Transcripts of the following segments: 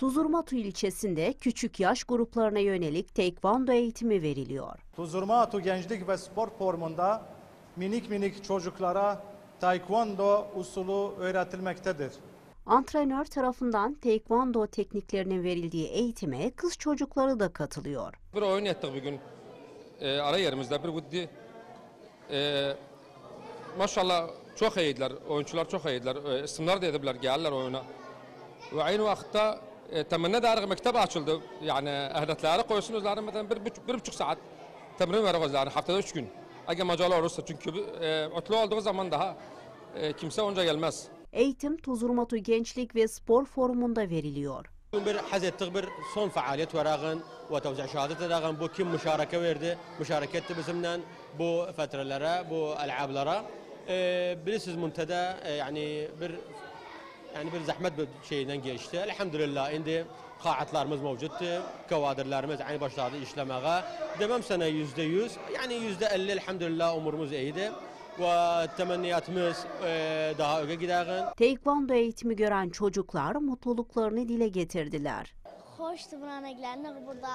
Tuzurmatu ilçesinde küçük yaş gruplarına yönelik tekvando eğitimi veriliyor. Tuzurmatu Gençlik ve Spor Forumu'nda minik minik çocuklara taekwondo usulü öğretilmektedir. Antrenör tarafından tekvando tekniklerinin verildiği eğitime kız çocukları da katılıyor. Bir oyun ettik bugün. Ee, ara yerimizde bir guddi. Ee, maşallah çok iyiydiler. Oyuncular çok iyiydiler. Ee, isimler de edibler, geldiler oyuna. Ve aynı vakitte e, temenni darığı mektep açıldı. Yani ehliyetleri koysun özleri mesela bir, buçuk, saat temrin verir özleri haftada üç gün. Eğer macal olursa çünkü e, olduğu zaman daha e, onca gelmez. Eğitim Tuzurmatu Gençlik ve Spor Forumunda veriliyor. Bir hazettik bir son faaliyet verağın ve tevzi şehadet edağın bu kim müşareke verdi, müşareket bizimden bu fetrelere, bu elablara. E, bilirsiniz muntada yani bir yani bir zahmet bir şeyden geçti. Elhamdülillah indi qaatlarımız mevcuttu. Kavadirlerimiz aynı başladı işlemeye. Demem sana yüzde yüz. Yani yüzde elli elhamdülillah umurumuz iyiydi. Ve temenniyatımız e, daha öge giderin. Tekvando eğitimi gören çocuklar mutluluklarını dile getirdiler. Hoştu buranın eklendik burada.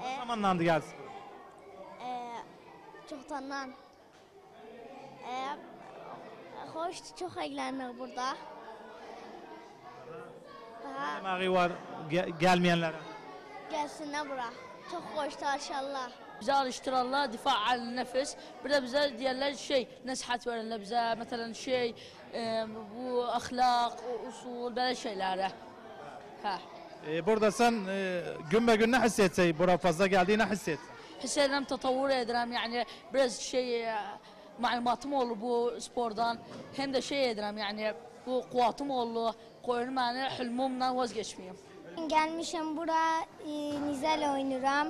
Ne zamanlandı gelsin? Ee, çoxtandan. Ee, hoştu, çok eklendik burada. Daha Demeği var ge- gelmeyenlere. gelsinler bura. Çok hoştu inşallah. bize alıştırarlar difaa an nefes bir de bize diğerler şey nasihat verirler bize mesela şey e, bu ahlak usul böyle şeylere ha Ee, burada sen e, gün be gün ne hissetsen, buraya fazla geldiğini hisset. hissederim tatavvur ederim yani biraz şey e, malumatım oldu bu spordan hem de şey ederim yani bu kuvvetim oldu koyunum yani hülmümden vazgeçmeyeyim. Gelmişim bura, e, nizel oynuram.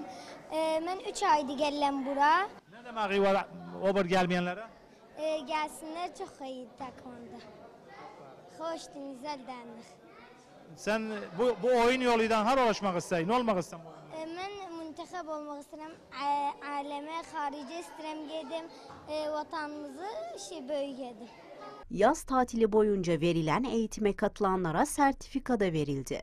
E, ben 3 aydı geldim bura. Ne demeği var obur gelmeyenlere? E, gelsinler çok iyi taekwondo. Hoştu, nizel dendik. Sen bu, bu oyun yoluyla har ulaşmak isteyin. Ne olmak E, müntekab olmak istedim. A- Aleme, harici istedim gedim. E, vatanımızı şey bölgedim. Yaz tatili boyunca verilen eğitime katılanlara sertifika da verildi.